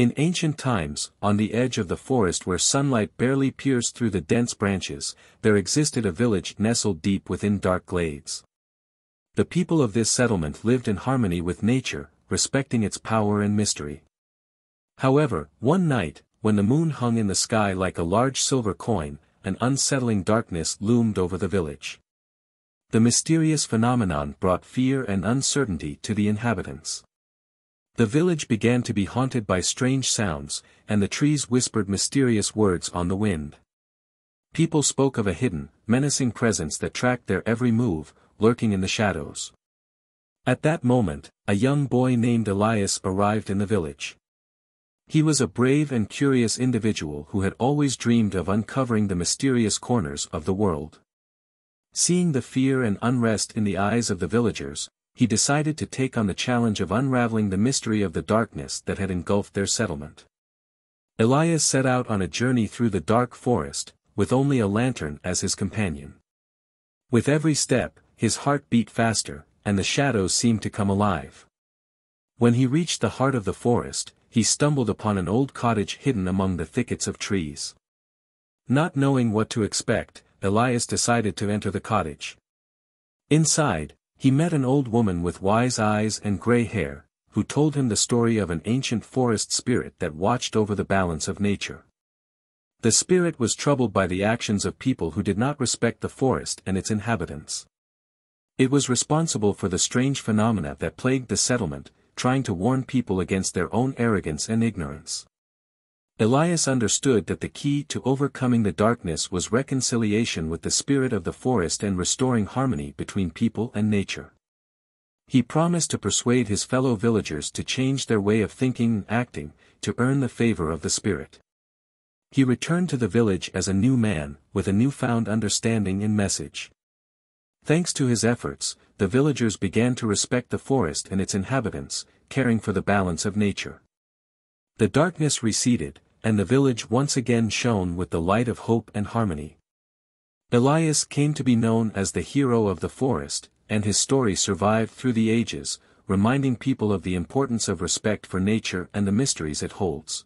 In ancient times, on the edge of the forest where sunlight barely pierced through the dense branches, there existed a village nestled deep within dark glades. The people of this settlement lived in harmony with nature, respecting its power and mystery. However, one night, when the moon hung in the sky like a large silver coin, an unsettling darkness loomed over the village. The mysterious phenomenon brought fear and uncertainty to the inhabitants. The village began to be haunted by strange sounds, and the trees whispered mysterious words on the wind. People spoke of a hidden, menacing presence that tracked their every move, lurking in the shadows. At that moment, a young boy named Elias arrived in the village. He was a brave and curious individual who had always dreamed of uncovering the mysterious corners of the world. Seeing the fear and unrest in the eyes of the villagers, he decided to take on the challenge of unraveling the mystery of the darkness that had engulfed their settlement. Elias set out on a journey through the dark forest, with only a lantern as his companion. With every step, his heart beat faster, and the shadows seemed to come alive. When he reached the heart of the forest, he stumbled upon an old cottage hidden among the thickets of trees. Not knowing what to expect, Elias decided to enter the cottage. Inside, he met an old woman with wise eyes and grey hair, who told him the story of an ancient forest spirit that watched over the balance of nature. The spirit was troubled by the actions of people who did not respect the forest and its inhabitants. It was responsible for the strange phenomena that plagued the settlement, trying to warn people against their own arrogance and ignorance. Elias understood that the key to overcoming the darkness was reconciliation with the spirit of the forest and restoring harmony between people and nature. He promised to persuade his fellow villagers to change their way of thinking and acting, to earn the favor of the spirit. He returned to the village as a new man, with a newfound understanding and message. Thanks to his efforts, the villagers began to respect the forest and its inhabitants, caring for the balance of nature. The darkness receded, and the village once again shone with the light of hope and harmony. Elias came to be known as the hero of the forest, and his story survived through the ages, reminding people of the importance of respect for nature and the mysteries it holds.